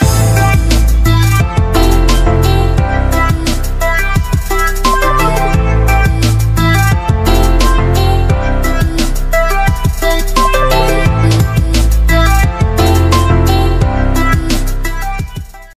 Bye.